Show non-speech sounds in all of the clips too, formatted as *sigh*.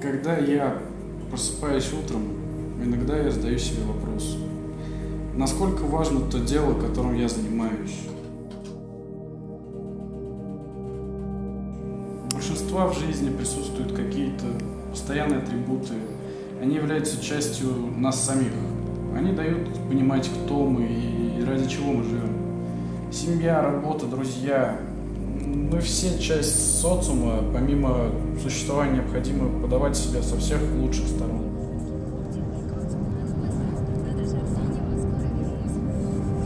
Когда я просыпаюсь утром, иногда я задаю себе вопрос, насколько важно то дело, которым я занимаюсь. У большинства в жизни присутствуют какие-то постоянные атрибуты. Они являются частью нас самих. Они дают понимать, кто мы и ради чего мы живем. Семья, работа, друзья, мы все часть социума, помимо существования необходимо подавать себя со всех лучших сторон.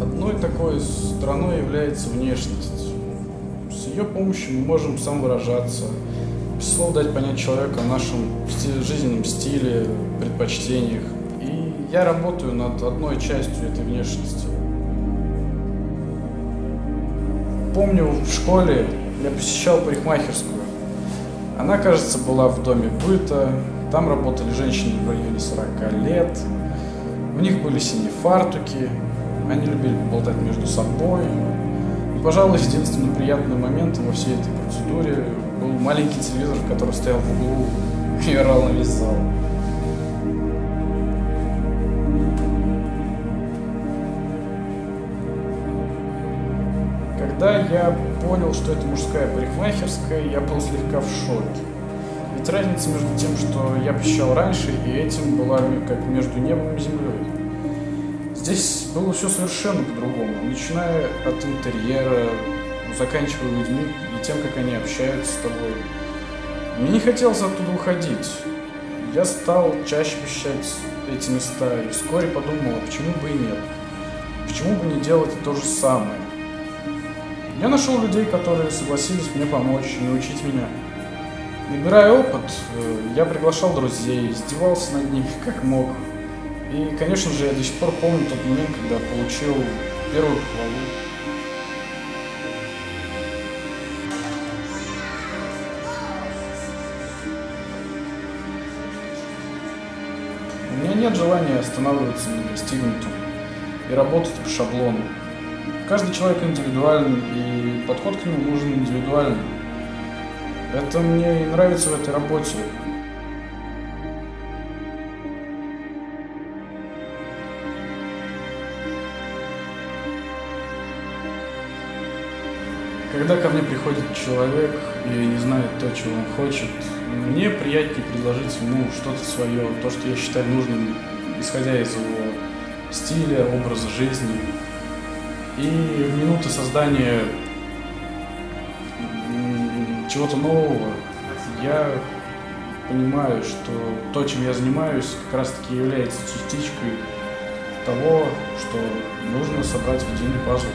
Одной такой стороной является внешность. С ее помощью мы можем самовыражаться, без слов дать понять человеку о нашем жизненном стиле, предпочтениях. И я работаю над одной частью этой внешности. Помню в школе я посещал парикмахерскую. Она, кажется, была в доме быта. Там работали женщины в районе 40 лет. У них были синие фартуки. Они любили поболтать между собой. И, пожалуй, единственным приятным моментом во всей этой процедуре был маленький телевизор, который стоял в углу и *laughs* орал на весь зал. Когда я понял, что это мужская парикмахерская, я был слегка в шоке. Ведь разница между тем, что я посещал раньше, и этим была как между небом и землей. Здесь было все совершенно по-другому, начиная от интерьера, заканчивая людьми и тем, как они общаются с тобой. Мне не хотелось оттуда уходить. Я стал чаще посещать эти места и вскоре подумал, а почему бы и нет? Почему бы не делать то же самое? Я нашел людей, которые согласились мне помочь, научить меня. Набирая опыт, э, я приглашал друзей, издевался над ними *laughs* как мог. И, конечно же, я до сих пор помню тот момент, когда получил первую похвалу. У меня нет желания останавливаться на достигнутом и работать по шаблону. Каждый человек индивидуален, и подход к нему нужен индивидуальный. Это мне и нравится в этой работе. Когда ко мне приходит человек и не знает то, чего он хочет, мне приятнее предложить ему что-то свое, то, что я считаю нужным, исходя из его стиля, образа жизни. И в минуты создания чего-то нового я понимаю, что то, чем я занимаюсь, как раз-таки является частичкой того, что нужно собрать в единый пазл.